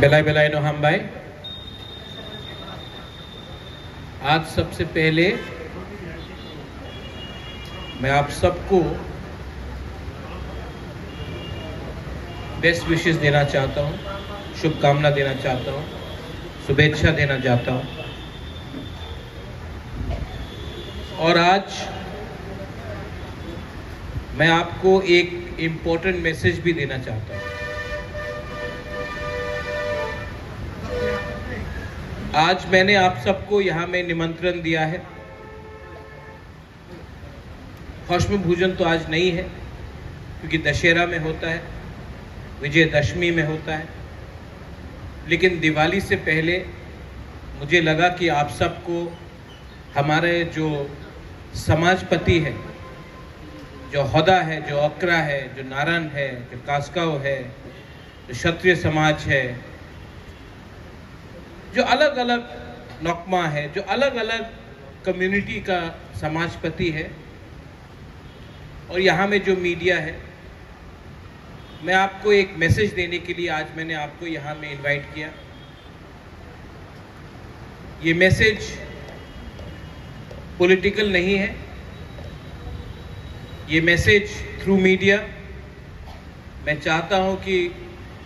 बेलाय बेलाय नो हम भाई। आज सबसे पहले मैं आप सबको बेस्ट विशेष देना चाहता हूँ, शुभकामना देना चाहता हूँ, शुभेच्छा देना चाहता हूँ। और आज मैं आपको एक इम्पोर्टेंट मैसेज भी देना चाहता हूँ। आज मैंने आप सबको यहाँ में निमंत्रण दिया है। भस्म भोजन तो आज नहीं है, क्योंकि दशहरा में होता है, विजयदशमी में होता है। लेकिन दिवाली से पहले मुझे लगा कि आप सबको हमारे जो समाजपति है, जो हदा है, जो अकरा है, जो नारायण है, जो कास्काव है, जो क्षत्रिय समाज है, जो अलग अलग नकमा है, जो अलग अलग कम्युनिटी का समाजपति है, और यहाँ में जो मीडिया है, मैं आपको एक मैसेज देने के लिए आज मैंने आपको यहाँ में इनवाइट किया। ये मैसेज पॉलिटिकल नहीं है। ये मैसेज थ्रू मीडिया मैं चाहता हूँ कि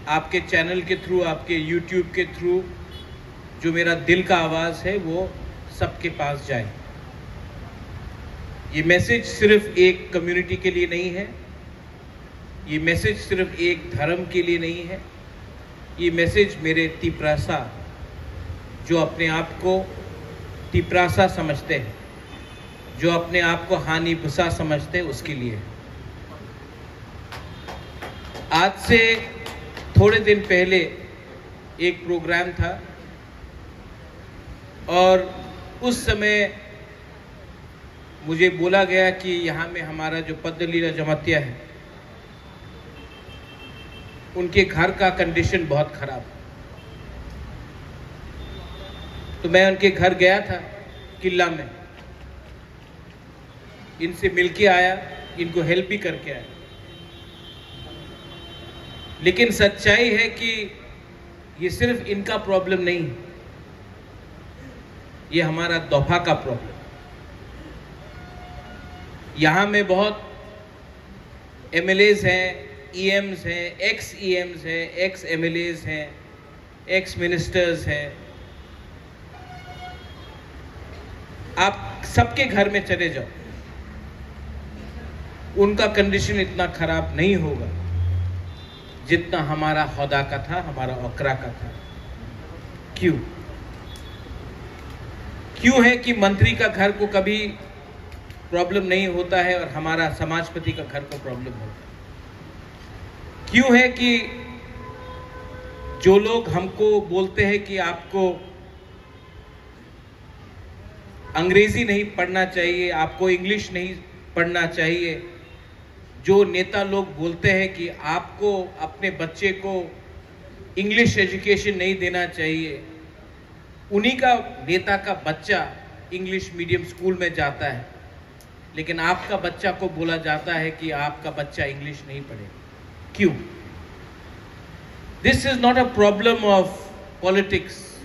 आपके चैनल के थ्रू आपके यूट्यूब के थ्रू जो मेरा दिल का आवाज़ है, वो सबके पास जाए। ये मैसेज सिर्फ़ एक कम्युनिटी के लिए नहीं है। ये मैसेज सिर्फ़ एक धर्म के लिए नहीं है। ये मैसेज मेरे तिपरासा, जो अपने आप को तिपरासा समझते हैं। जो अपने आप को हानि भुसा समझते उसके लिए। आज से थोड़े दिन पहले एक प्रोग्राम था और उस समय मुझे बोला गया कि यहाँ में हमारा जो पद्मलीला जमातिया है, उनके घर का कंडीशन बहुत खराब। तो मैं उनके घर गया था किला में। इनसे मिलके आया, इनको हेल्प भी करके आया। लेकिन सच्चाई है कि ये सिर्फ़ इनका प्रॉब्लम नहीं ये हमारा दोफा का प्रॉब्लम यहाँ में बहुत एम एल एज हैं ई एम्स हैं एक्स ई एम्स हैं एक्स एम एल एज हैं एक्स मिनिस्टर्स हैं। आप सबके घर में चले जाओ। उनका कंडीशन इतना खराब नहीं होगा जितना हमारा हौदा का था, हमारा ओकरा का था। क्यों? क्यों है कि मंत्री का घर को कभी प्रॉब्लम नहीं होता है और हमारा समाजपति का घर को प्रॉब्लम होता है? क्यों है कि जो लोग हमको बोलते हैं कि आपको अंग्रेज़ी नहीं पढ़ना चाहिए, आपको इंग्लिश नहीं पढ़ना चाहिए जो नेता लोग बोलते हैं कि आपको, अपने बच्चे को इंग्लिश एजुकेशन नहीं देना चाहिए, उन्हीं का नेता का बच्चा इंग्लिश मीडियम स्कूल में जाता है। लेकिन आपका बच्चा को बोला जाता है कि आपका बच्चा इंग्लिश नहीं पढ़ेगा क्यों? This is not a problem of politics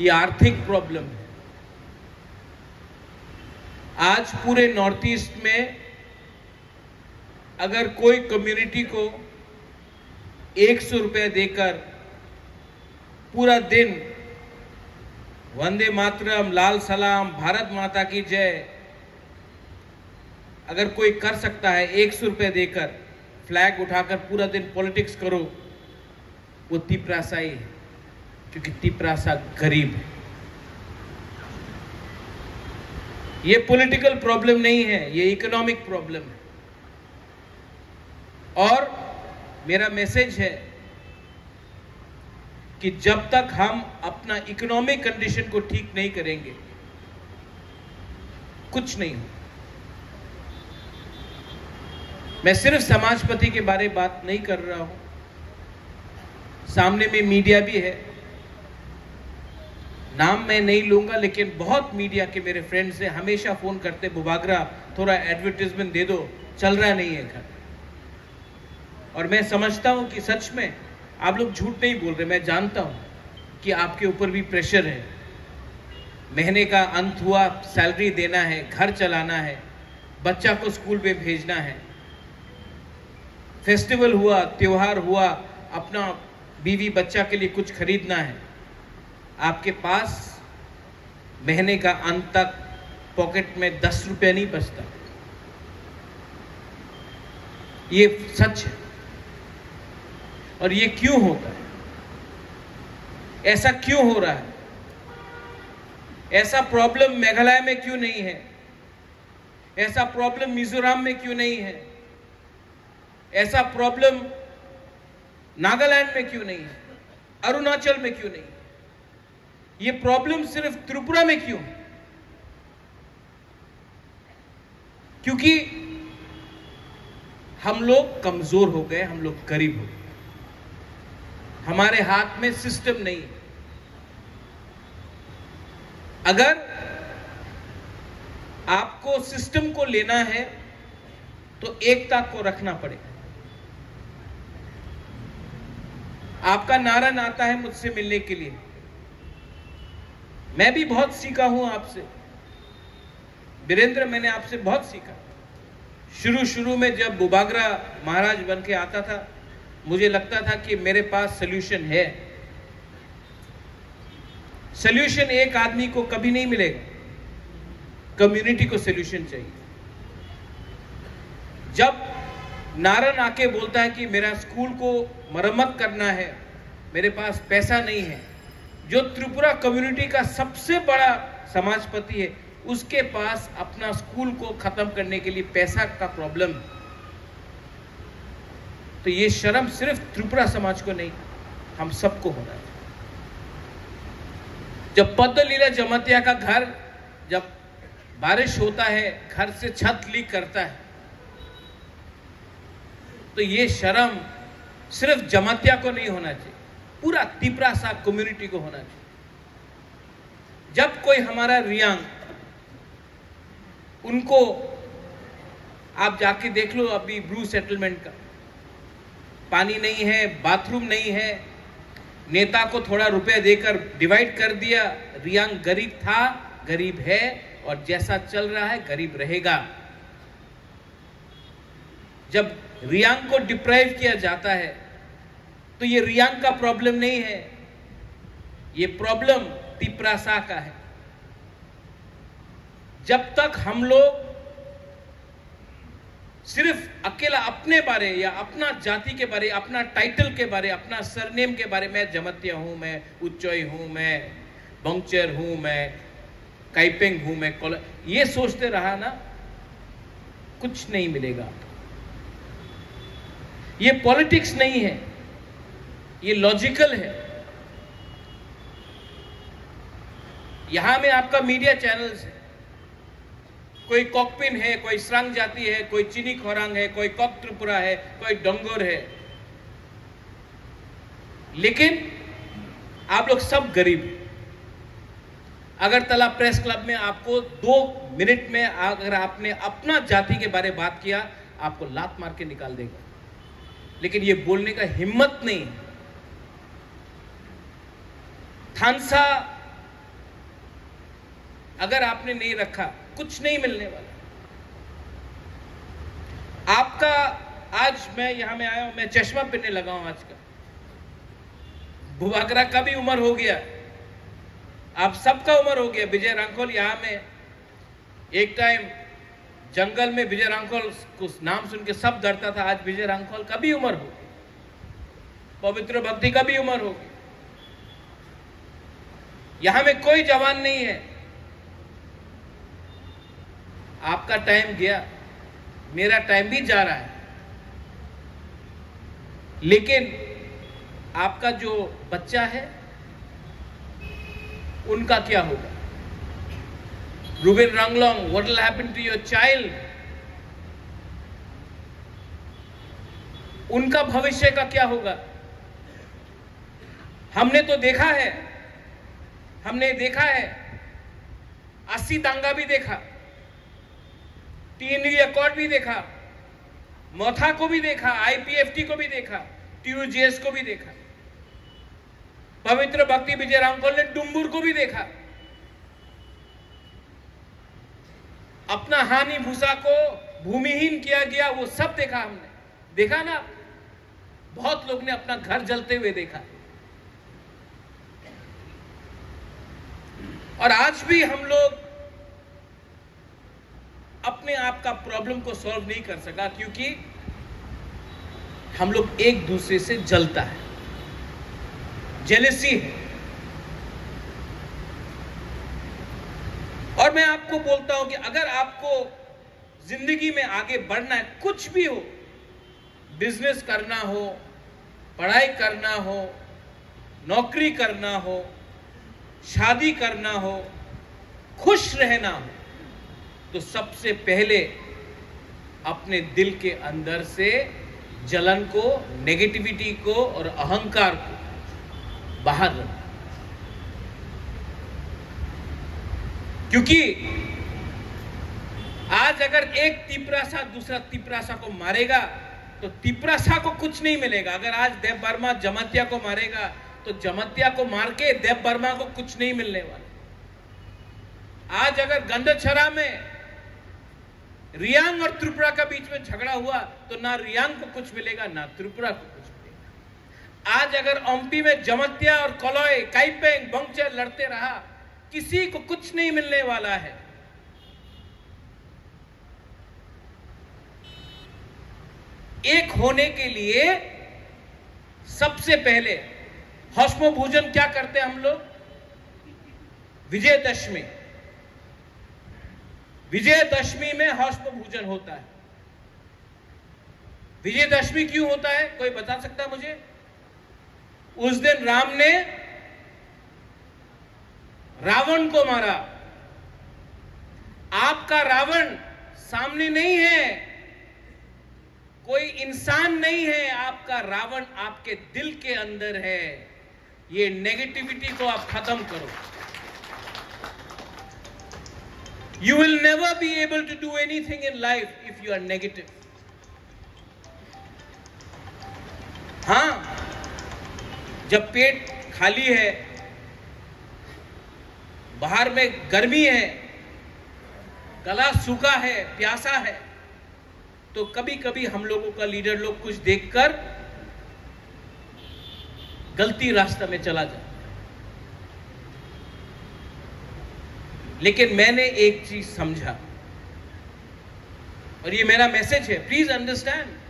ये आर्थिक प्रॉब्लम है। आज पूरे नॉर्थ ईस्ट में अगर कोई कम्युनिटी को एक सौ रुपया देकर पूरा दिन वंदे मातरम, लाल सलाम, भारत माता की जय, अगर कोई कर सकता है एक सौ रुपये देकर फ्लैग उठाकर पूरा दिन पॉलिटिक्स करो, वो तिपरासा ही क्योंकि तिपरासा गरीब है। ये पॉलिटिकल प्रॉब्लम नहीं है, ये इकोनॉमिक प्रॉब्लम है। और मेरा मैसेज है कि जब तक हम अपना इकोनॉमिक कंडीशन को ठीक नहीं करेंगे, कुछ नहीं हो मैं सिर्फ़ समाजपति के बारे बात नहीं कर रहा हूँ। सामने में मीडिया भी है। नाम मैं नहीं लूँगा, लेकिन बहुत मीडिया के मेरे फ्रेंड्स हैं। हमेशा फ़ोन करते, बुबागरा, थोड़ा एडवर्टीजमेंट दे दो। चल रहा नहीं है घर। और मैं समझता हूँ कि सच में आप लोग झूठ नहीं बोल रहे, मैं जानता हूँ कि आपके ऊपर भी प्रेशर है। महीने का अंत हुआ सैलरी देना है, घर चलाना है, बच्चा को स्कूल में भेजना है। फेस्टिवल हुआ, त्योहार हुआ, अपना बीवी बच्चा के लिए कुछ खरीदना है। आपके पास महीने का अंत तक पॉकेट में दस रुपया नहीं बचता। ये सच है। और ये क्यों होता है? ऐसा क्यों हो रहा है? ऐसा प्रॉब्लम मेघालय में क्यों नहीं है? ऐसा प्रॉब्लम मिजोरम में क्यों नहीं है? ऐसा प्रॉब्लम नागालैंड में क्यों नहीं है? अरुणाचल में क्यों नहीं ये प्रॉब्लम सिर्फ़ त्रिपुरा में क्यों है? क्योंकि हम लोग कमज़ोर हो गए, हम लोग गरीब हो गए। हमारे हाथ में सिस्टम नहीं अगर आपको सिस्टम को लेना है तो एकता को रखना पड़ेगा आपका नारा आता है मुझसे मिलने के लिए। मैं भी बहुत सीखा हूँ आपसे। वीरेंद्र, मैंने आपसे बहुत सीखा। शुरू शुरू में जब बुबागरा महाराज बन के आता था मुझे लगता था कि मेरे पास सोल्यूशन है। सोल्यूशन एक आदमी को कभी नहीं मिलेगा। कम्युनिटी को सोल्यूशन चाहिए। जब नारन आके बोलता है कि मेरा स्कूल को मरम्मत करना है, मेरे पास पैसा नहीं है, जो त्रिपुरा कम्युनिटी का सबसे बड़ा समाजपति है, उसके पास अपना स्कूल को खत्म करने के लिए पैसा का प्रॉब्लम तो ये शर्म सिर्फ़ त्रिपुरा समाज को नहीं, हम सबको होना चाहिए जब पद्म लीला जमतिया का घर, जब बारिश होता है, घर से छत लीक करता है तो ये शर्म सिर्फ़ जमतिया को नहीं होना चाहिए, पूरा तिपरा सा कम्युनिटी को होना चाहिए। जब कोई हमारा रियांग, उनको आप जाके देख लो अभी ब्रू सेटलमेंट का। पानी नहीं है बाथरूम नहीं है। नेता को थोड़ा रुपए देकर डिवाइड कर दिया। रियांग गरीब था, गरीब है और जैसा चल रहा है, गरीब रहेगा। जब रियांग को डिप्राइव किया जाता है तो ये रियांग का प्रॉब्लम नहीं है। ये प्रॉब्लम तिपरासा का है। जब तक हम लोग सिर्फ़ अकेला अपने बारे या अपना जाति के बारे, अपना टाइटल के बारे, अपना सरनेम के बारे में जमतिया हूँ मैं, उच्चोई हूँ मैं बंगचर हूँ मैं काइपिंग हूँ मैं, कॉल, ये सोचते रहा ना, कुछ नहीं मिलेगा। ये पॉलिटिक्स नहीं है, ये लॉजिकल है। यहाँ में आपका मीडिया चैनल्स है। कोई कॉकपिन है, कोई श्रंग जाति है, कोई चीनी खोरांग है, कोई कॉक त्रिपुरा है, कोई डोंगोर है। लेकिन आप लोग सब गरीब हैं। अगरतला प्रेस क्लब में आपको दो मिनट में अगर आपने अपना जाति के बारे में बात किया, आपको लात मार के निकाल देगा। लेकिन ये बोलने का हिम्मत नहीं थानसा, अगर आपने नहीं रखा कुछ नहीं मिलने वाला। आपका आज मैं यहाँ में आया हूँ, मैं चश्मा पहनने लगा हूँ आज का भुवागरा का भी उम्र हो गया। आप सबका उम्र हो गया। विजय रांखोल यहाँ में, एक टाइम जंगल में विजय रांखोल को नाम सुन के सब डरता था, आज विजय रांखोल का भी उम्र हो पवित्र भक्ति का भी उम्र हो यहाँ में कोई जवान नहीं है। आपका टाइम गया, मेरा टाइम भी जा रहा है। लेकिन आपका जो बच्चा है, उनका क्या होगा? Rubin Ranglong what will happen to your child उनका भविष्य का क्या होगा? हमने तो देखा है, हमने देखा है, अस्सी दांगा भी देखा। टीएनडी अकॉर्ड भी देखा, मोथा को भी देखा आईपीएफटी को भी देखा टीयूजीएस को भी देखा। पवित्र भक्ति विजय रामफल ने डुम्बुर को भी देखा। अपना हानि भूसा को भूमिहीन किया गया, वो सब देखा हमने। देखा ना? बहुत लोग ने अपना घर जलते हुए देखा। और आज भी हम लोग अपने आप का प्रॉब्लम को सॉल्व नहीं कर सका, क्योंकि हम लोग एक दूसरे से जलता है। जेलेसी है। और मैं आपको बोलता हूँ कि अगर आपको ज़िंदगी में आगे बढ़ना है, कुछ भी हो बिज़नेस करना हो, पढ़ाई करना हो, नौकरी करना हो, शादी करना हो, खुश रहना हो तो सबसे पहले अपने दिल के अंदर से जलन को नेगेटिविटी को और अहंकार को बाहर रखो। क्योंकि आज अगर एक तिपरासा दूसरा तिपरासा को मारेगा तो तिपरासा को कुछ नहीं मिलेगा। अगर आज देव वर्मा जमतिया को मारेगा तो जमतिया को मार के देव वर्मा को कुछ नहीं मिलने वाला। आज अगर गंडछरा में रियांग और त्रिपुरा का बीच में झगड़ा हुआ तो ना रियांग को कुछ मिलेगा, ना त्रिपुरा को कुछ मिलेगा। आज अगर ओम्पी में जमतिया और कलॉय काइपेंग बंगचर लड़ते रहा, किसी को कुछ नहीं मिलने वाला है। एक होने के लिए सबसे पहले हौसमो भोजन क्या करते हम लोग? विजयदशमी। विजयदशमी में हौसम भोजन होता है। विजयदशमी क्यों होता है? कोई बता सकता मुझे? उस दिन राम ने रावण को मारा। आपका रावण सामने नहीं है। कोई इंसान नहीं है। आपका रावण आपके दिल के अंदर है। ये नेगेटिविटी को आप खत्म करो। You will never be able to do anything in life if you are negative. हाँ जब पेट खाली है, बाहर में गर्मी है, गला सूखा है, प्यासा है तो कभी कभी हम लोगों का लीडर लोग कुछ देखकर गलती रास्ता में चला जाए लेकिन मैंने एक चीज़ समझा। और ये मेरा मैसेज है प्लीज़ अंडरस्टैंड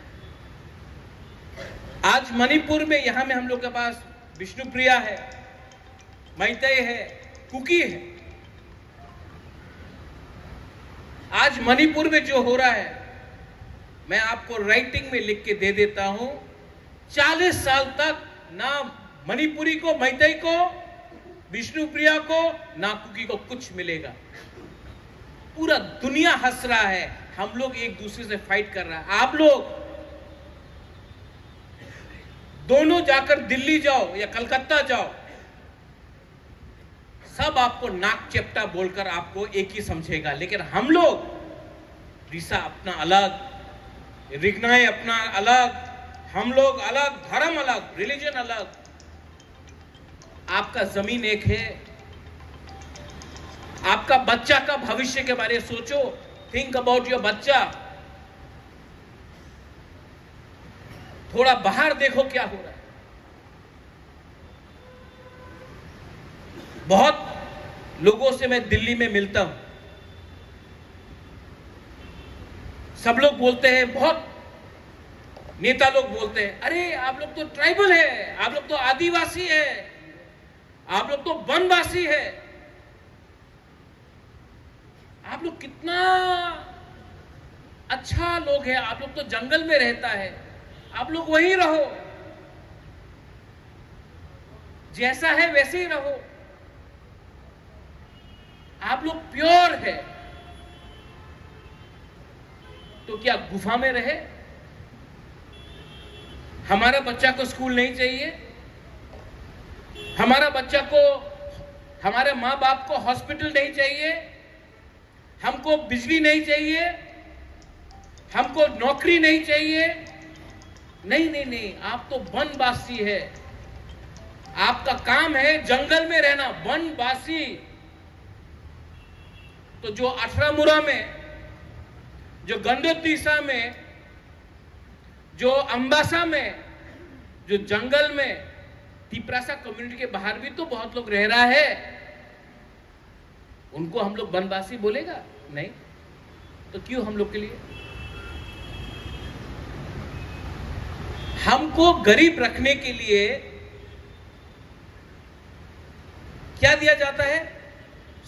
आज मणिपुर में यहाँ में हम लोग के पास विष्णुप्रिया है, मैतय है, कुकी है। आज मणिपुर में जो हो रहा है, मैं आपको राइटिंग में लिख के दे देता हूँ 40 साल तक ना मणिपुरी को मैतई को विष्णु प्रिया को नाकुकी को कुछ मिलेगा। पूरा दुनिया हंस रहा है। हम लोग एक दूसरे से फाइट कर रहा है। आप लोग दोनों जाकर दिल्ली जाओ या कलकत्ता जाओ। सब आपको नाक चेपटा बोलकर आपको एक ही समझेगा। लेकिन हम लोग, रिसा अपना अलग रिग्नाए अपना अलग, हम लोग अलग, धर्म अलग रिलीजन अलग। आपका ज़मीन एक है। आपका बच्चा का भविष्य के बारे में सोचो। थिंक अबाउट योर बच्चा। थोड़ा बाहर देखो क्या हो रहा है। बहुत लोगों से मैं दिल्ली में मिलता हूँ। सब लोग बोलते हैं, बहुत नेता लोग बोलते हैं, अरे, आप लोग तो ट्राइबल है, आप लोग तो आदिवासी है। आप लोग तो वनवासी है। आप लोग कितना अच्छा लोग है। आप लोग तो जंगल में रहता है। आप लोग वहीं रहो। जैसा है वैसे ही रहो। आप लोग प्योर है। तो क्या गुफा में रहे? हमारा बच्चा को स्कूल नहीं चाहिए? हमारा बच्चा को, हमारे माँ बाप को हॉस्पिटल नहीं चाहिए, हमको बिजली नहीं चाहिए, हमको नौकरी नहीं चाहिए। नहीं नहीं नहीं, आप तो वनवासी है। आपका काम है जंगल में रहना, वनवासी। तो जो अठरामुरा में, जो गंडोतीसा में, जो अंबासा में, जो जंगल में तिपरासा कम्युनिटी के बाहर भी तो बहुत लोग रह रहा है। उनको हम लोग वनवासी बोलेगा? नहीं। तो क्यों हम लोग के लिए? हमको गरीब रखने के लिए क्या दिया जाता है?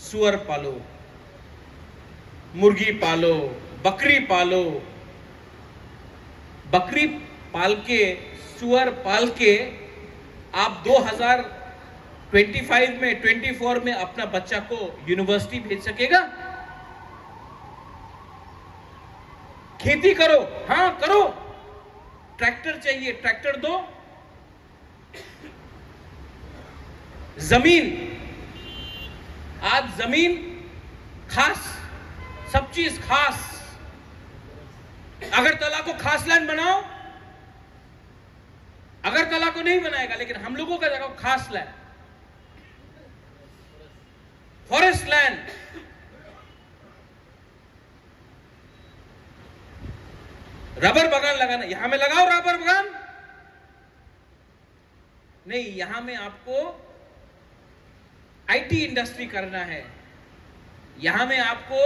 सुअर पालो, मुर्गी पालो, बकरी पालो। बकरी पाल के, सुअर पाल के आप 2025 में 24 में अपना बच्चा को यूनिवर्सिटी भेज सकेगा? खेती करो। हाँ, करो। ट्रैक्टर चाहिए, ट्रैक्टर दो। ज़मीन। आज ज़मीन खास, सब चीज़ खास। अगरतला को खास लैंड बनाओ। अगरतला को नहीं बनाएगा, लेकिन हम लोगों का जगह खास लैंड फॉरेस्ट लैंड रबर बगान लगाना, यहाँ में लगाओ रबर बगान नहीं, यहाँ में आपको आईटी इंडस्ट्री करना है. यहाँ में आपको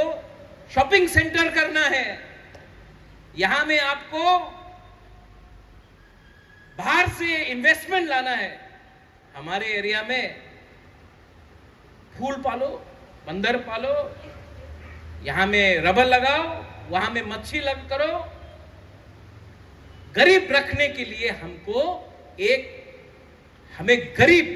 शॉपिंग सेंटर करना है. यहाँ में आपको बाहर से इन्वेस्टमेंट लाना है। हमारे एरिया में फूल पालो, बंदर पालो, यहाँ में रबर लगाओ, वहाँ में मच्छी लग करो। गरीब रखने के लिए हमको एक, हमें गरीब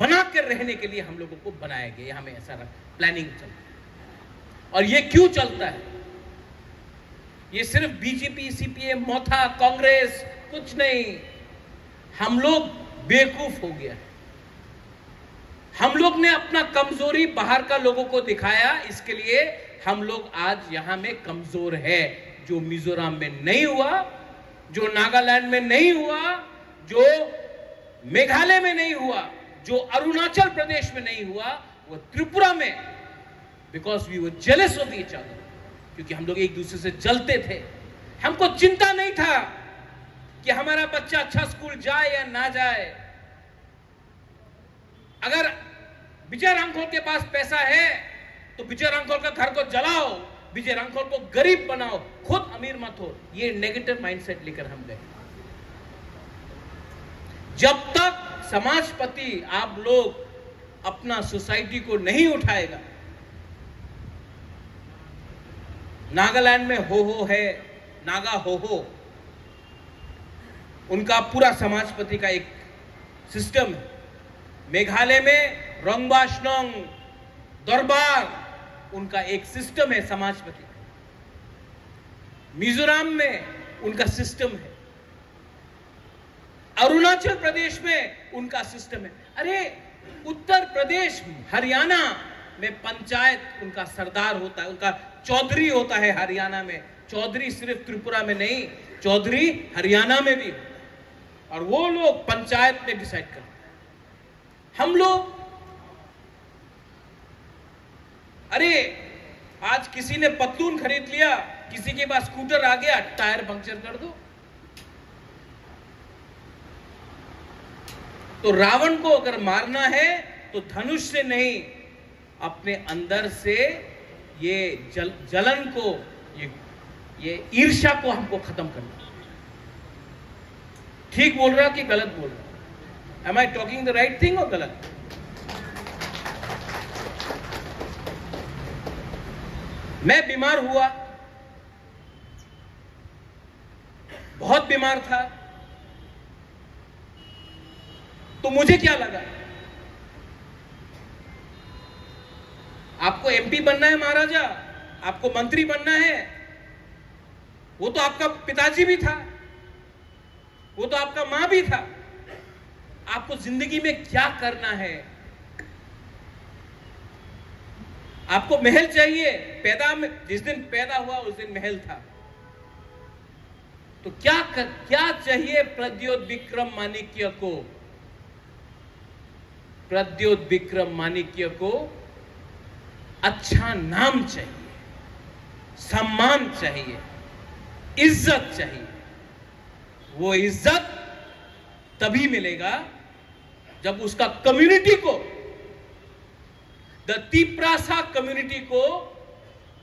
बना कर रहने के लिए हम लोगों को बनाया गया हमें ऐसा प्लानिंग चलता और ये क्यों चलता है? ये सिर्फ़ बीजेपी सीपीएम मोथा कांग्रेस कुछ नहीं। हम लोग बेवकूफ़ हो गया। हम लोग ने अपना कमज़ोरी बाहर का लोगों को दिखाया, इसके लिए हम लोग आज यहाँ में कमज़ोर है। जो मिजोरम में नहीं हुआ, जो नागालैंड में नहीं हुआ, जो मेघालय में नहीं हुआ, जो अरुणाचल प्रदेश में नहीं हुआ, वो त्रिपुरा में बिकॉज़ वी वो जेलस होती ईच अदर क्योंकि हम लोग एक दूसरे से जलते थे। हमको चिंता नहीं था कि हमारा बच्चा अच्छा स्कूल जाए या ना जाए। अगर विजय रामखोल के पास पैसा है तो विजय रामखोल का घर को जलाओ, विजय रामखोल को गरीब बनाओ, खुद अमीर मत हो। ये नेगेटिव माइंडसेट लेकर हम गए। जब तक समाजपति आप लोग अपना सोसाइटी को नहीं उठाएगा, नागालैंड में हो हो है नागा हो हो उनका पूरा समाजपति का एक सिस्टम है। मेघालय में रोंगबाशनोंग दरबार, उनका एक सिस्टम है समाजपति। मिजोरम में उनका सिस्टम है। अरुणाचल प्रदेश में उनका सिस्टम है। अरे, उत्तर प्रदेश, हरियाणा में पंचायत उनका सरदार होता है, उनका चौधरी होता है हरियाणा में। चौधरी सिर्फ़ त्रिपुरा में नहीं, चौधरी हरियाणा में भी और वो लोग पंचायत में डिसाइड करते हम लोग अरे आज किसी ने पतलून खरीद लिया किसी के पास स्कूटर आ गया टायर पंक्चर कर दो। तो रावण को अगर मारना है तो धनुष से नहीं अपने अंदर से ये जल, जलन को ये ये ईर्षा को हमको खत्म करना ठीक बोल रहा कि गलत बोल रहा? Am I talking the right thing और गलत? मैं बीमार हुआ। बहुत बीमार था। तो मुझे क्या लगा? आपको एमपी बनना है महाराजा? आपको मंत्री बनना है? वो तो आपका पिताजी भी था। वो तो आपका माँ भी था। आपको ज़िंदगी में क्या करना है? आपको महल चाहिए। पैदा में जिस दिन पैदा हुआ उस दिन महल था। तो क्या कर, क्या चाहिए प्रद्योत विक्रम माणिक्य को? प्रद्योत विक्रम माणिक्य को अच्छा नाम चाहिए सम्मान चाहिए इज़्ज़त चाहिए। वो इज़्ज़त तभी मिलेगा जब उसका कम्युनिटी को द तिप्रासा कम्युनिटी को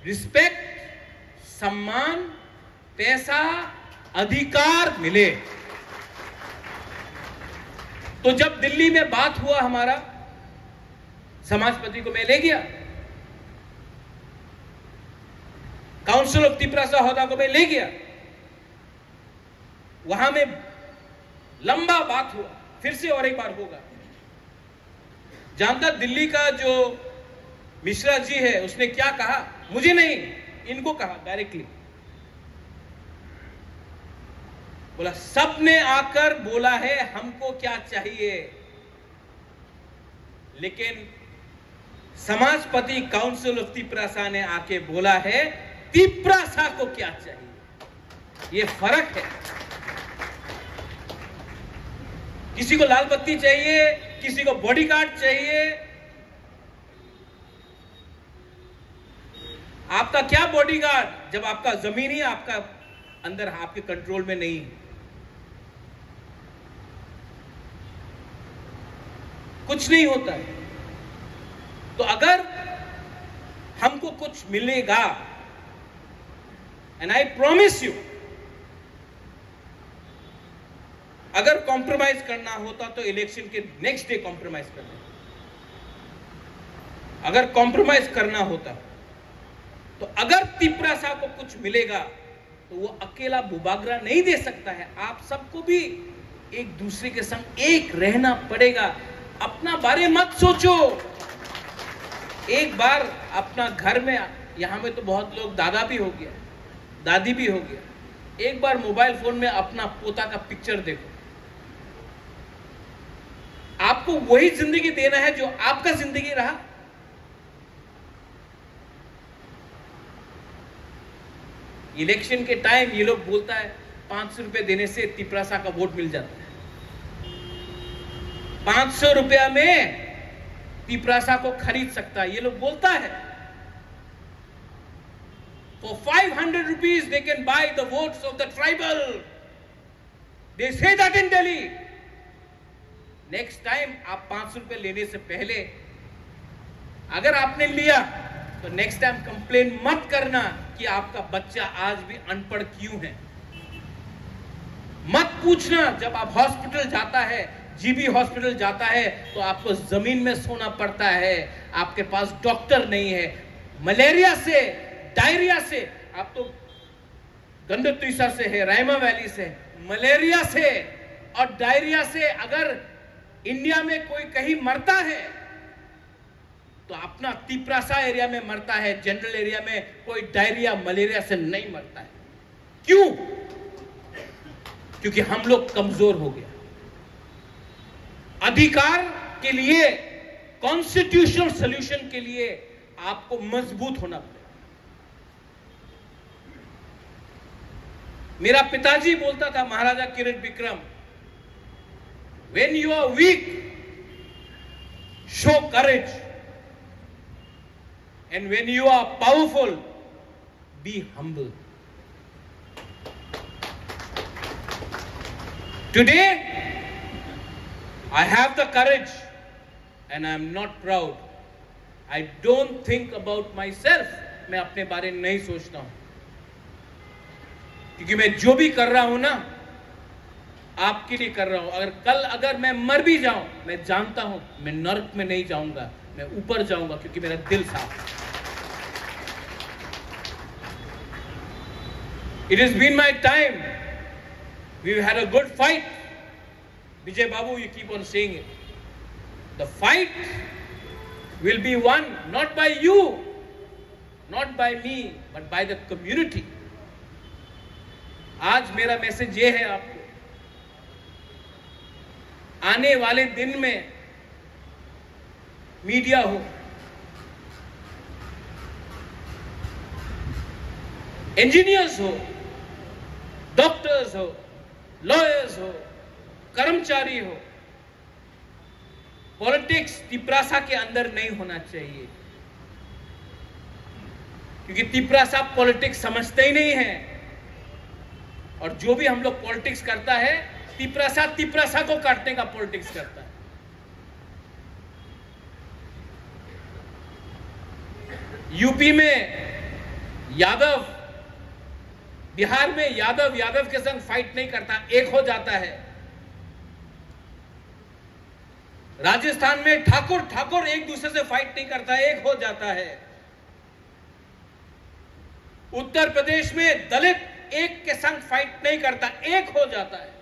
रिस्पेक्ट सम्मान, पैसा, अधिकार मिले। तो जब दिल्ली में बात हुआ हमारा, समाजपति को मैं ले गया। काउंसिल ऑफ़ तिप्रासा होदा को मैं ले गया। वहाँ में लंबा बात हुआ, फिर से और एक बार होगा। जानता दिल्ली का जो मिश्रा जी है, उसने क्या कहा? मुझे नहीं, इनको कहा डायरेक्टली बोला, सबने आकर बोला है, हमको क्या चाहिए? लेकिन समाजपति काउंसिल ऑफ़ तिप्रासा ने आके बोला है तिप्रासा को क्या चाहिए? ये फ़र्क है। किसी को लाल बत्ती चाहिए, किसी को बॉडीगार्ड चाहिए। आपका क्या बॉडीगार्ड जब आपका ज़मीन ही आपका अंदर, आपके कंट्रोल में नहीं। कुछ नहीं होता है। तो अगर हमको कुछ मिलेगा एंड आई प्रॉमिस यू अगर कॉम्प्रोमाइज करना होता तो इलेक्शन के नेक्स्ट डे कॉम्प्रोमाइज करना अगर कॉम्प्रोमाइज करना होता तो अगर तिपरा साहब को कुछ मिलेगा तो वो अकेला बुबागरा नहीं दे सकता है। आप सबको भी एक दूसरे के संग एक रहना पड़ेगा। अपना बारे मत सोचो। एक बार अपना घर में, यहाँ में तो बहुत लोग दादा भी हो गया, दादी भी हो गया। एक बार मोबाइल फ़ोन में अपना पोता का पिक्चर देखो। आपको वही ज़िंदगी देना है जो आपका ज़िंदगी रहा इलेक्शन के टाइम ये लोग बोलता है पाँच सौ रुपए देने से तिपरासा का वोट मिल जाता है पाँच सौ रुपया में तिपरासा को खरीद सकता है ये लोग बोलता है For 500 rupees, they can buy the votes of the tribal. They say that in Delhi. Next time आप पाँच सौ रुपए लेने से पहले अगर आपने लिया तो नेक्स्ट टाइम कंप्लेन मत करना कि आपका बच्चा आज भी अनपढ़ क्यों है। मत पूछना, जब आप हॉस्पिटल जाता है जीबी हॉस्पिटल जाता है तो आपको ज़मीन में सोना पड़ता है, आपके पास डॉक्टर नहीं है। मलेरिया से डायरिया से, आप तो गंदतीसा से है, रायमा वैली से मलेरिया से और डायरिया से अगर इंडिया में कोई कहीं मरता है तो अपना तिपरासा एरिया में मरता है, जनरल एरिया में कोई डायरिया, मलेरिया से नहीं मरता है। क्यों? क्योंकि हम लोग कमज़ोर हो गया। अधिकार के लिए कॉन्स्टिट्यूशनल सोल्यूशन के लिए आपको मज़बूत होना पड़ेगा। मेरा पिताजी बोलता था, Maharaja Kiran Vikram when you are weak show courage and when you are powerful be humble today I have the courage and I am not proud. I don't think about myself. मैं अपने बारे में नहीं सोचता हूँ क्योंकि मैं जो भी कर रहा हूँ ना आपके लिए कर रहा हूँ। अगर कल, अगर मैं मर भी जाऊँ, मैं जानता हूँ, मैं नर्क में नहीं जाऊँगा, मैं ऊपर जाऊँगा, क्योंकि मेरा दिल साफ़ it is been my time we have a good fight Vijay Babu you keep on sing it the fight will be won not by you not by me but by the community आज मेरा message ये है आपको। आने वाले दिन में media हो। इंजीनियर्स हो डॉक्टर्स हो लॉयर्स हो, कर्मचारी हो पॉलिटिक्स तिपरासा के अंदर नहीं होना चाहिए। क्योंकि तिपरासा पॉलिटिक्स समझते ही नहीं है। और जो भी हम लोग पॉलिटिक्स करता है तिपरासा तिपरासा को काटने का पॉलिटिक्स करता है। यूपी में यादव, बिहार में यादव यादव के संग फाइट नहीं करता, एक हो जाता है। राजस्थान में ठाकुर ठाकुर एक दूसरे से फाइट नहीं करता, एक हो जाता है। उत्तर प्रदेश में दलित एक के संग फाइट नहीं करता, एक हो जाता है।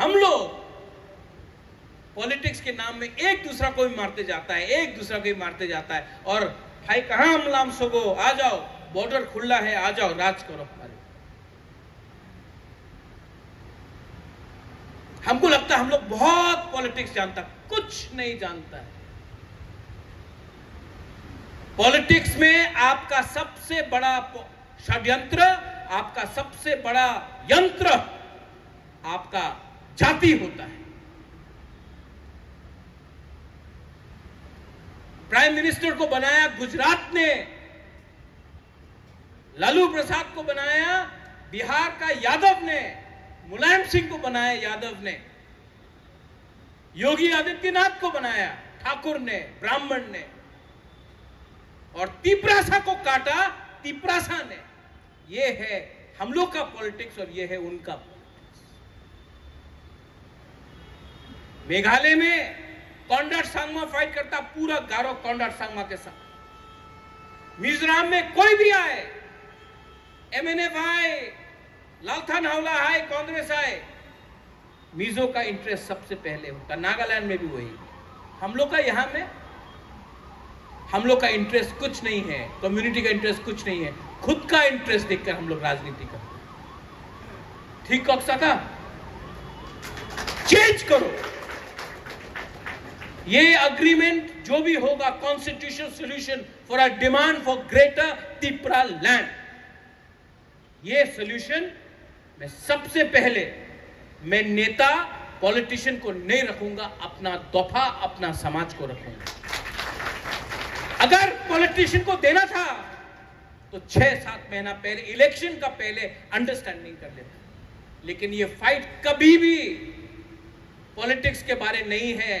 हम लोग पॉलिटिक्स के नाम में एक दूसरा को भी मारते जाता है, एक दूसरा को भी मारते जाता है। और भाई, कहाँ हमलाम सगो आ जाओ बॉर्डर खुला है, आ जाओ, राज करो हमारे। हमको लगता है हम लोग बहुत पॉलिटिक्स जानता कुछ नहीं जानता है। पॉलिटिक्स में आपका सबसे बड़ा षड्यंत्र, आपका सबसे बड़ा यंत्र, आपका जाति होता है। प्राइम मिनिस्टर को बनाया, गुजरात ने, लालू प्रसाद को बनाया, बिहार का यादव ने, मुलायम सिंह को बनाया, यादव ने, योगी आदित्यनाथ को बनाया, ठाकुर ने, ब्राह्मण ने, और तिपरासा को काटा, तिपरासा ने। ये है हम लोग का पॉलिटिक्स और ये है उनका मेघालय में कॉन्डाट सांगमा फाइट करता पूरा गारो कॉन्डाट सांगमा के साथ। मिजोरम में कोई भी आए एमएनएफ आए, लालथान हावला आए, कांग्रेस आए, मिजो का इंटरेस्ट सबसे पहले होता, नागालैंड में भी वही। हम लोग का यहाँ में, हम लोग का इंटरेस्ट कुछ नहीं है कम्युनिटी का इंटरेस्ट कुछ नहीं है, खुद का इंटरेस्ट देखकर हम लोग राजनीति करते ठीक कक्षा का? चेंज करो। ये अग्रीमेंट जो भी होगा constitution solution for a demand for greater Tipraland ये सोल्यूशन मैं सबसे पहले मैं नेता पॉलिटिशियन को नहीं रखूँगा, अपना दफ़ा, अपना समाज को रखूँगा। अगर पॉलिटिशियन को देना था तो छह सात महीना पहले इलेक्शन का पहले अंडरस्टैंडिंग कर लेता। लेकिन ये फाइट कभी भी पॉलिटिक्स के बारे नहीं है।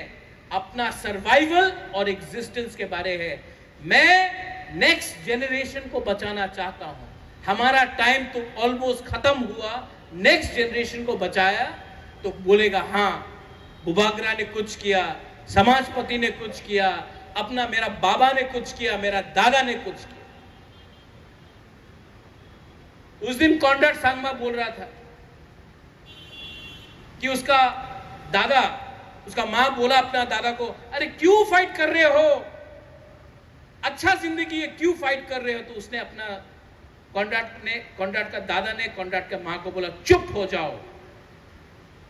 अपना सर्वाइवल और एग्जिस्टेंस के बारे है। मैं नेक्स्ट जेनरेशन को बचाना चाहता हूँ। हमारा टाइम तो ऑलमोस्ट खत्म हुआ। नेक्स्ट जनरेशन को बचाया तो बोलेगा हाँ बुबागरा ने कुछ किया, समाजपति ने कुछ किया, अपना मेरा बाबा ने कुछ किया, मेरा दादा ने कुछ किया। उस दिन कॉन्ट्रैक्ट सांगमा बोल रहा था कि उसका दादा उसका माँ बोला अपना दादा को, अरे क्यों फाइट कर रहे हो? अच्छा ज़िंदगी है, क्यों फाइट कर रहे हो? तो उसने अपना कॉन्ट्रैक्ट ने कॉन्ट्रैक्ट का दादा ने कॉन्ट्रैक्ट का माँ को बोला, चुप हो जाओ।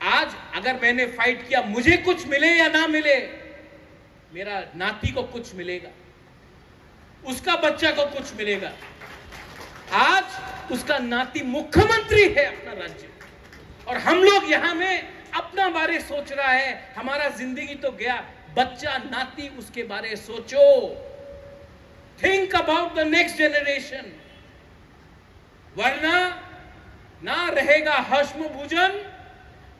आज अगर मैंने फाइट किया, मुझे कुछ मिले या ना मिले, मेरा नाती को कुछ मिलेगा, उसका बच्चा को कुछ मिलेगा। आज उसका नाती मुख्यमंत्री है अपना राज्य। और हम लोग यहाँ में अपना बारे सोच रहा है, हमारा ज़िंदगी तो गया। बच्चा, नाती, उसके बारे सोचो। Think about the next generation वरना ना रहेगा हश्म भूजन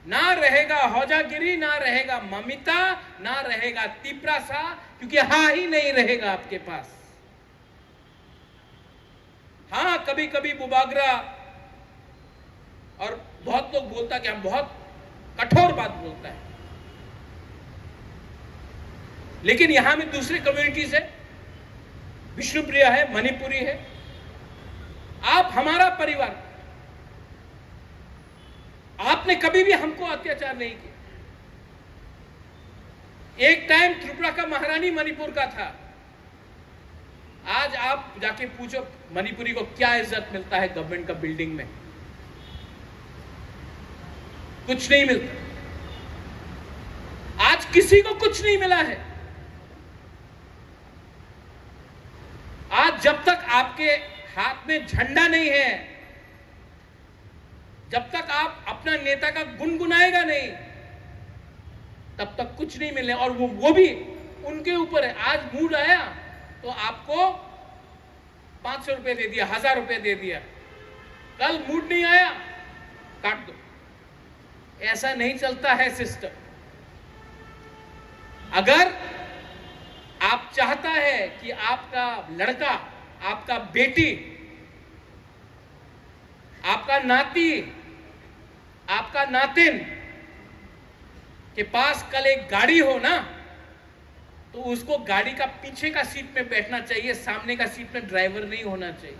ना रहेगा हौजागिरी, ना रहेगा ममिता, ना रहेगा तिपरासा, क्योंकि हा ही नहीं रहेगा आपके पास। हाँ कभी कभी बुबागरा और बहुत लोग बोलता कि हम बहुत कठोर बात बोलता है। लेकिन यहाँ में दूसरी कम्युनिटीज है। विष्णुप्रिया है, मणिपुरी है। आप, हमारा परिवार। आपने कभी भी हमको अत्याचार नहीं किया। एक टाइम त्रिपुरा का महारानी मणिपुर का था। आज आप जाके पूछो, मणिपुरी को क्या इज़्ज़त मिलता है गवर्नमेंट का बिल्डिंग में? कुछ नहीं मिलता आज किसी को कुछ नहीं मिला है। आज जब तक आपके हाथ में झंडा नहीं है, जब तक आप अपना नेता का गुनगुनाएगा नहीं, तब तक कुछ नहीं मिलने। और वो वो भी उनके ऊपर है। आज मूड आया तो आपको पाँच सौ रुपए दे दिया, हज़ार रुपए दे दिया। कल मूड नहीं आया, काट दो। ऐसा नहीं चलता है सिस्टम अगर आप चाहता है कि आपका लड़का, आपका बेटी, आपका नाती, आपका नातिन के पास कल एक गाड़ी हो ना तो उसको गाड़ी का पीछे का सीट में बैठना चाहिए, सामने का सीट में ड्राइवर नहीं होना चाहिए.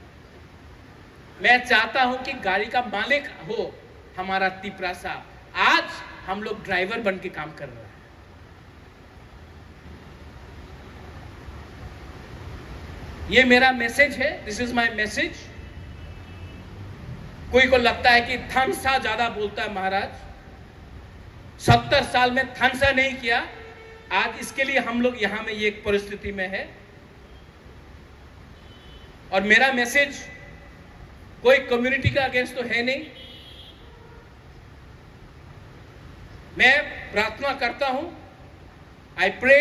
मैं चाहता हूँ कि गाड़ी का मालिक हो हमारा तिपरा साहब. आज हम लोग ड्राइवर बन के काम कर रहे हैं। ये मेरा मैसेज है दिस इज़ माय मैसेज कोई को लगता है कि थनसा ज़्यादा बोलता है महाराज। सत्तर साल में थनसा नहीं किया। आज इसके लिए हम लोग यहाँ में ये परिस्थिति में है। और मेरा मैसेज कोई कम्युनिटी का अगेंस्ट तो है नहीं। मैं प्रार्थना करता हूँ I pray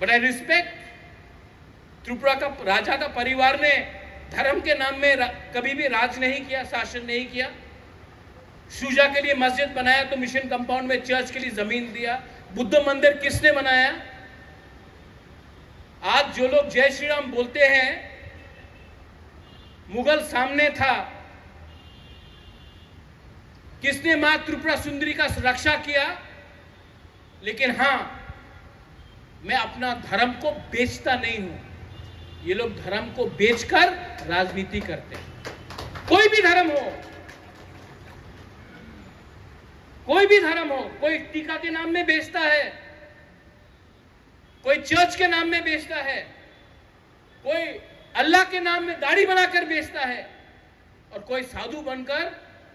but I respect Tripura का राजा का परिवार ने धर्म के नाम में कभी भी राज नहीं किया, शासन नहीं किया। शुजा के लिए मस्जिद बनाया तो मिशन कंपाउंड में चर्च के लिए ज़मीन दिया। बुद्ध मंदिर किसने बनाया? आज जो लोग जय श्री राम बोलते हैं, मुगल सामने था किसने माँ त्रिपुरा सुंदरी का रक्षा किया? लेकिन हाँ, मैं अपना धर्म को बेचता नहीं हूँ। ये लोग धर्म को बेचकर राजनीति करते हैं। कोई भी धर्म हो, कोई भी धर्म हो, कोई टीका के नाम में बेचता है, कोई चर्च के नाम में बेचता है, कोई अल्लाह के नाम में दाढ़ी बनाकर बेचता है, और कोई साधु बनकर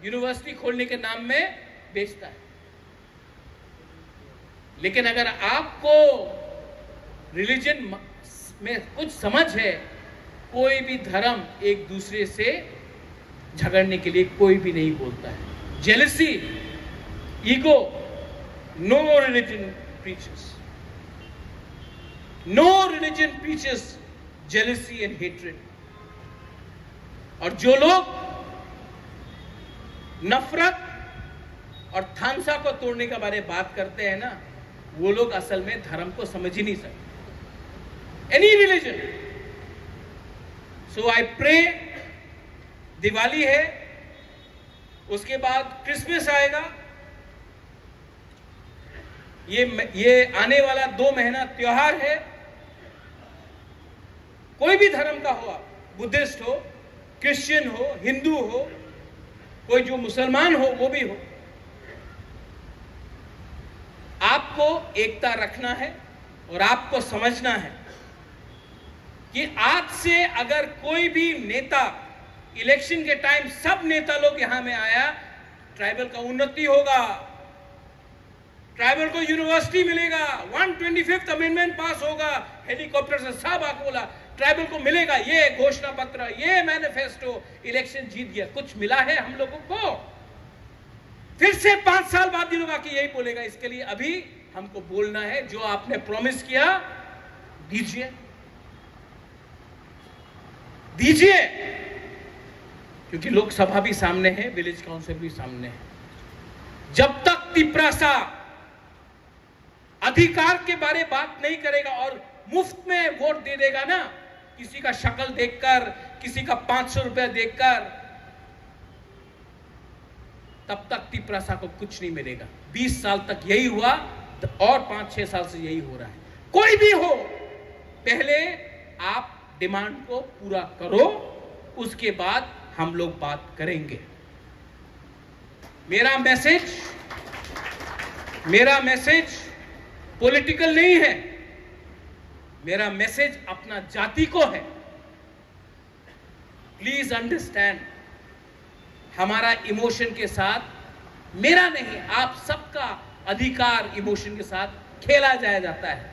यूनिवर्सिटी खोलने के नाम में बेचता है। लेकिन अगर आपको रिलीजन में कुछ समझ है, कोई भी धर्म एक दूसरे से झगड़ने के लिए कोई भी नहीं बोलता है। Jealousy ego no religion preaches no religion preaches jealousy and hatred और जो लोग नफरत और थानसा को तोड़ने के बारे बात करते हैं ना, वो लोग असल में धर्म को समझ ही नहीं सकते। Any religion so I pray Diwali है, उसके बाद क्रिसमस आएगा। ये ये आने वाला दो महीना त्योहार है। कोई भी धर्म का हो आप, बुद्धिस्ट हो, क्रिश्चियन हो, हिंदू हो कोई जो मुसलमान हो, वो भी हो। आपको एकता रखना है और आपको समझना है कि आज से अगर कोई भी नेता, इलेक्शन के टाइम सब नेता लोग यहाँ में आया, ट्राइबल का उन्नति होगा, ट्राइबल को यूनिवर्सिटी मिलेगा, one twenty fifth amendment pass होगा, हेलीकॉप्टर से सब आके बोला ट्राइबल को मिलेगा, ये घोषणा पत्र, ये मैनिफेस्टो इलेक्शन जीत गया। कुछ मिला है हम लोगों को? फिर से पाँच साल बाद ये लोग आके यही बोलेगा, इसके लिए अभी हमको बोलना है, जो आपने प्रॉमिस किया, दीजिए। दीजिए। क्योंकि लोकसभा भी सामने है विलेज काउंसिल भी सामने है। जब तक तिपरासा अधिकार के बारे बात नहीं करेगा और मुफ़्त में वोट दे देगा ना किसी का शक्ल देखकर, किसी का पाँच सौ रुपया देखकर, तब तक तिपरासा को कुछ नहीं मिलेगा। बीस साल तक यही हुआ तो और पाँच छह साल से यही हो रहा है। कोई भी हो, पहले आप डिमांड को पूरा करो, उसके बाद हम लोग बात करेंगे। मेरा मैसेज मेरा मैसेज पॉलिटिकल नहीं है। मेरा मैसेज अपना जाति को है। प्लीज़ अंडरस्टैंड हमारा इमोशन के साथ, मेरा नहीं, आप सबका अधिकार इमोशन के साथ खेला जाया जाता है।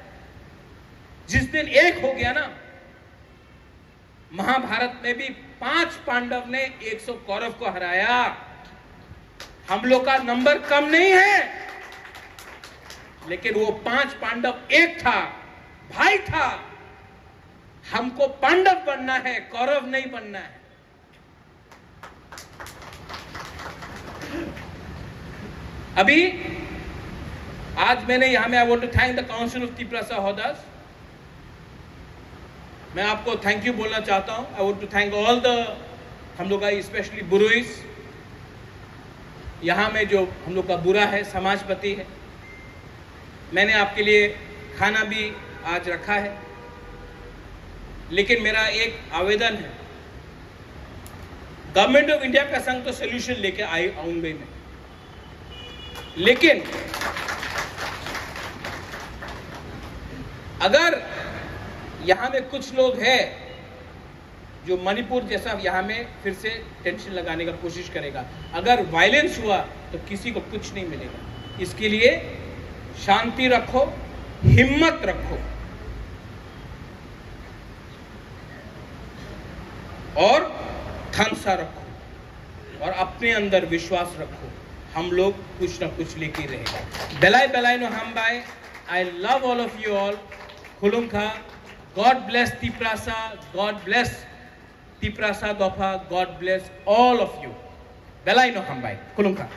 जिस दिन एक हो गया ना, महाभारत में भी पाँच पांडव ने 100 कौरव को हराया। हम लोग का नंबर कम नहीं है, लेकिन वो पाँच पांडव एक था। भाई था। हमको पांडव बनना है, कौरव नहीं बनना है। अभी, आज मैंने यहाँ में I want to thank the council of Tiprasa Hodas मैं आपको थैंक यू बोलना चाहता हूँ। I want to thank all the हम लोग का स्पेशली बुरुइस यहाँ में जो हम लोग का बुरा है, समाजपति है। मैंने आपके लिए खाना भी आज रखा है। लेकिन मेरा एक आवेदन है। गवर्नमेंट ऑफ़ इंडिया का संघ तो सोल्यूशन लेके आई आऊँगी मैं। लेकिन अगर यहाँ में कुछ लोग हैं जो मणिपुर जैसा यहाँ में फिर से टेंशन लगाने का कोशिश करेगा। अगर वायलेंस हुआ तो किसी को कुछ नहीं मिलेगा। इसके लिए शांति रखो। हिम्मत रखो। और थनसा रखो। और अपने अंदर विश्वास रखो। हम लोग कुछ ना कुछ लेके रहे बेलाई बेलाई नो हम bye I love all of you all खुलुंखा। God bless Tiprasa God bless Tiprasa गफा God bless all of you बेलाई नो हम बाय खुलुंखा।